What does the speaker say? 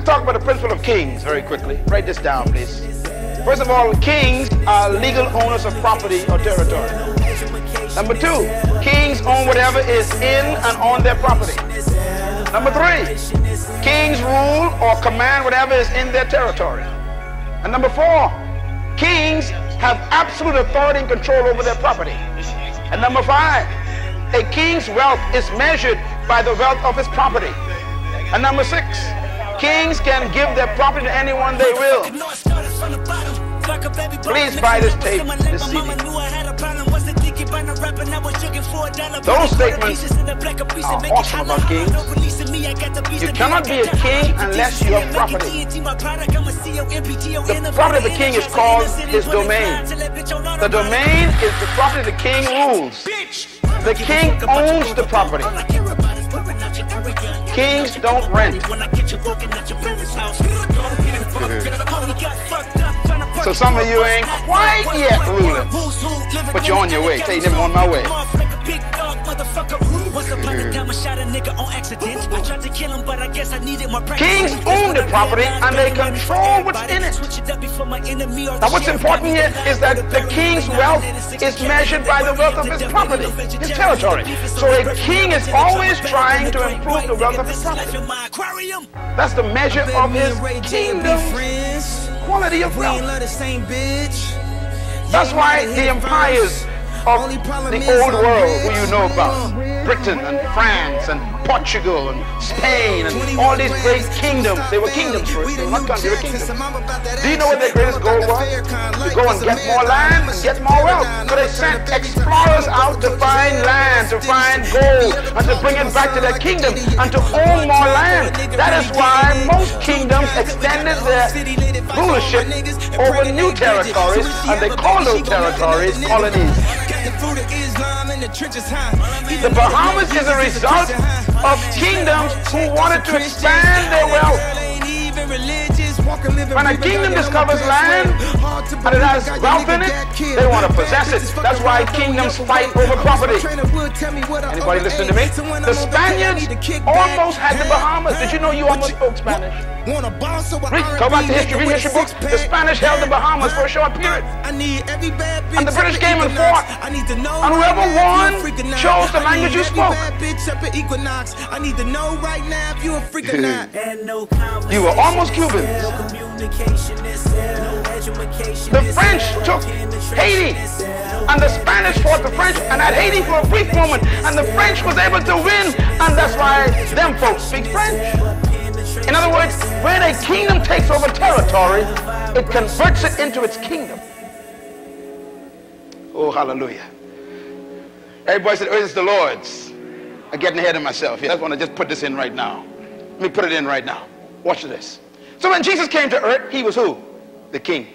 let's talk about the principle of kings very quickly. Write this down, please. First of all, kings are legal owners of property or territory. Number two, kings own whatever is in and on their property. Number three, kings rule or command whatever is in their territory. And number four, kings have absolute authority and control over their property. And number five, a king's wealth is measured by the wealth of his property. And number six, kings can give their property to anyone they will. Please buy this tape, this CD. Those statements are awesome about kings. You cannot be a king unless you have property. The property of the king is called his domain. The domain is the property the king rules. The king owns the property. Kings don't rent. So some of you ain't quite yet ruling, but you're on your way. Say, never on my way. Kings own the property and they control what's in it. Now what's important here is that the king's wealth is measured by the wealth of his property, his territory. So a king is always trying to improve the wealth of his property. That's the measure of his kingdom quality of wealth. That's why the empires of the old world who you know about, Britain and France and Portugal and Spain and all these great kingdoms, they were kingdoms first, they were not countries, they were kingdoms. Do you know what their greatest goal was? To go and get more land and get more wealth. So they sent explorers out to find land, to find gold, and to bring it back to their kingdom and to own more land. That is why extended their rulership over new territories, and they call those territories colonies. The Bahamas is a result of kingdoms who wanted to expand their wealth. When a kingdom discovers land and it has wealth in it, they want to possess it. That's why kingdoms fight over property. Anybody listen to me? The Spaniards almost had the Bahamas. Did you know you almost spoke Spanish? Read, go back to history, read history books. The Spanish held the Bahamas for a short period. And the British came and fought. And whoever won chose the language you spoke. You were almost Cubans. The French took Haiti, and the Spanish fought the French and had Haiti for a brief moment, and the French was able to win, and that's why them folks speak French. In other words, when a kingdom takes over territory, it converts it into its kingdom. Oh, hallelujah. Everybody said, oh, it's the Lord's. I'm getting ahead of myself here. I want to just put this in right now. Let me put it in right now. Watch this. So when Jesus came to earth, he was who? The king.